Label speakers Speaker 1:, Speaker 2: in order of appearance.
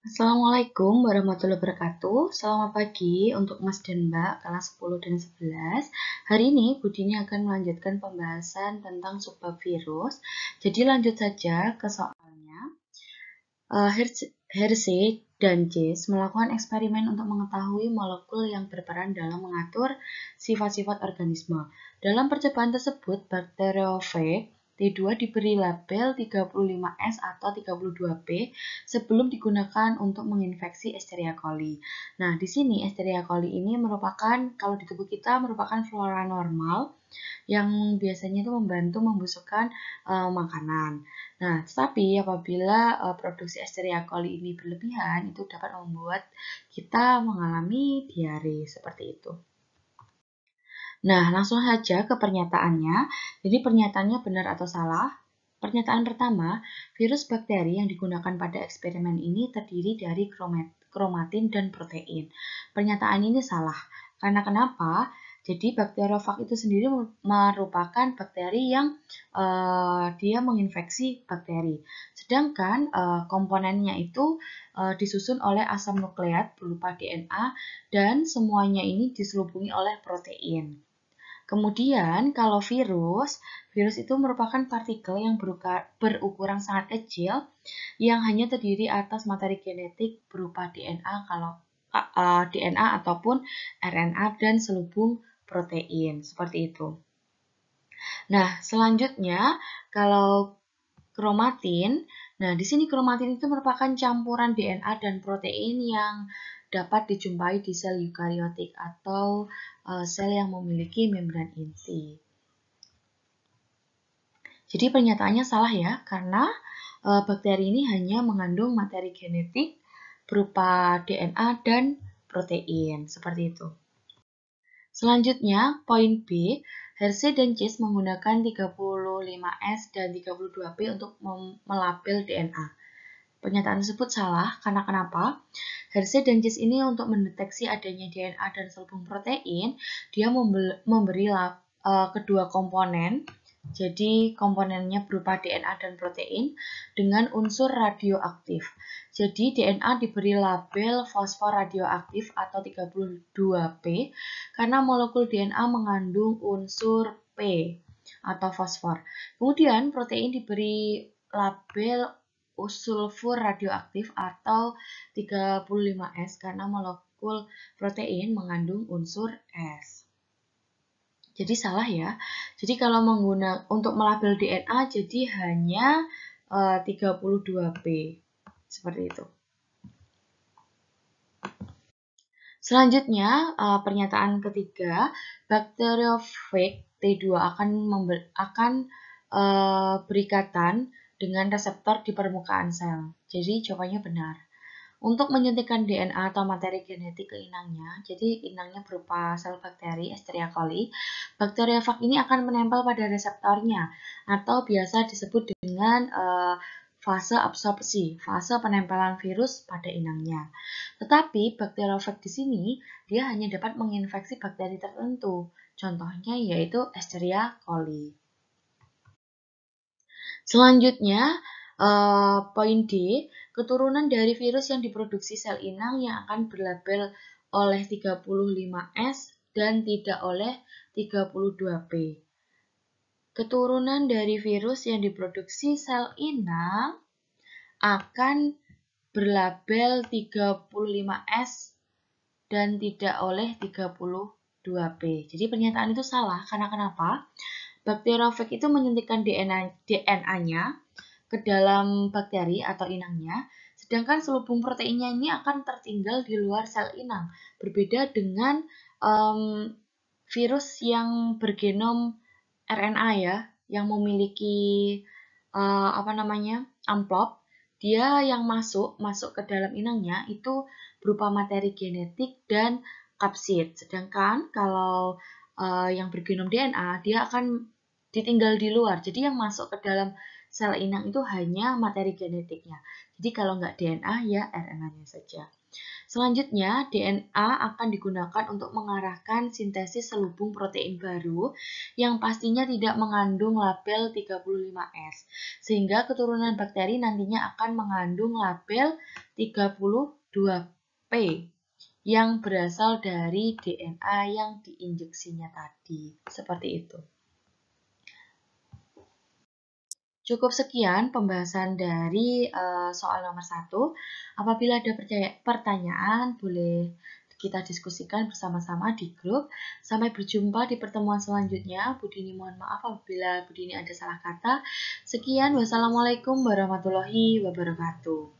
Speaker 1: Assalamualaikum warahmatullahi wabarakatuh. Selamat pagi untuk Mas dan Mbak kelas 10 dan 11. Hari ini Budini akan melanjutkan pembahasan tentang subbab virus. Jadi lanjut saja ke soalnya. Uh, Hersey dan Chase melakukan eksperimen untuk mengetahui molekul yang berperan dalam mengatur sifat-sifat organisme. Dalam percobaan tersebut, bakteriofag T2 diberi label 35S atau 32P sebelum digunakan untuk menginfeksi Escherichia coli. Nah, di sini Escherichia coli ini merupakan, kalau di tubuh kita, merupakan flora normal yang biasanya itu membantu membusukkan uh, makanan. Nah, tetapi apabila uh, produksi Escherichia coli ini berlebihan, itu dapat membuat kita mengalami diare seperti itu. Nah, langsung saja ke pernyataannya. Jadi pernyataannya benar atau salah? Pernyataan pertama, virus bakteri yang digunakan pada eksperimen ini terdiri dari kromatin dan protein. Pernyataan ini salah. Karena kenapa? Jadi bakteriofag itu sendiri merupakan bakteri yang uh, dia menginfeksi bakteri. Sedangkan uh, komponennya itu uh, disusun oleh asam nukleat berupa DNA dan semuanya ini diselubungi oleh protein. Kemudian kalau virus, virus itu merupakan partikel yang berukuran sangat kecil yang hanya terdiri atas materi genetik berupa DNA kalau uh, DNA ataupun RNA dan selubung protein seperti itu. Nah, selanjutnya kalau kromatin, nah di sini kromatin itu merupakan campuran DNA dan protein yang dapat dijumpai di sel eukariotik atau uh, sel yang memiliki membran inti. Jadi pernyataannya salah ya, karena uh, bakteri ini hanya mengandung materi genetik berupa DNA dan protein, seperti itu. Selanjutnya, poin B, Hersey dan Chase menggunakan 35S dan 32P untuk melabel DNA. Pernyataan tersebut salah karena kenapa? Hersey dan Chase ini untuk mendeteksi adanya DNA dan selubung protein, dia memberi uh, kedua komponen, jadi komponennya berupa DNA dan protein dengan unsur radioaktif. Jadi DNA diberi label fosfor radioaktif atau 32P karena molekul DNA mengandung unsur P atau fosfor. Kemudian protein diberi label sulfur radioaktif atau 35S karena molekul protein mengandung unsur S. Jadi salah ya. Jadi kalau menggunakan untuk melabel DNA jadi hanya uh, 32P. Seperti itu. Selanjutnya, uh, pernyataan ketiga, bakteriofag T2 akan akan uh, berikatan dengan reseptor di permukaan sel. Jadi jawabannya benar. Untuk menyuntikkan DNA atau materi genetik ke inangnya, jadi inangnya berupa sel bakteri Escherichia coli, bakteriofag ini akan menempel pada reseptornya atau biasa disebut dengan uh, fase absorpsi, fase penempelan virus pada inangnya. Tetapi bakteriofag di sini dia hanya dapat menginfeksi bakteri tertentu, contohnya yaitu Escherichia coli. Selanjutnya, uh, poin D, keturunan dari virus yang diproduksi sel inang yang akan berlabel oleh 35S dan tidak oleh 32P. Keturunan dari virus yang diproduksi sel inang akan berlabel 35S dan tidak oleh 32P. Jadi pernyataan itu salah karena kenapa? Bakteriofag itu menyuntikkan DNA, DNA-nya ke dalam bakteri atau inangnya, sedangkan selubung proteinnya ini akan tertinggal di luar sel inang. Berbeda dengan um, virus yang bergenom RNA ya, yang memiliki uh, apa namanya amplop, dia yang masuk masuk ke dalam inangnya itu berupa materi genetik dan kapsid. Sedangkan kalau uh, yang bergenom DNA, dia akan ditinggal di luar. Jadi yang masuk ke dalam sel inang itu hanya materi genetiknya. Jadi kalau nggak DNA ya RNA-nya saja. Selanjutnya, DNA akan digunakan untuk mengarahkan sintesis selubung protein baru yang pastinya tidak mengandung label 35S, sehingga keturunan bakteri nantinya akan mengandung label 32P yang berasal dari DNA yang diinjeksinya tadi. Seperti itu. Cukup sekian pembahasan dari uh, soal nomor satu. Apabila ada pertanyaan, boleh kita diskusikan bersama-sama di grup. Sampai berjumpa di pertemuan selanjutnya. Budini mohon maaf apabila Budini ada salah kata. Sekian, wassalamualaikum warahmatullahi wabarakatuh.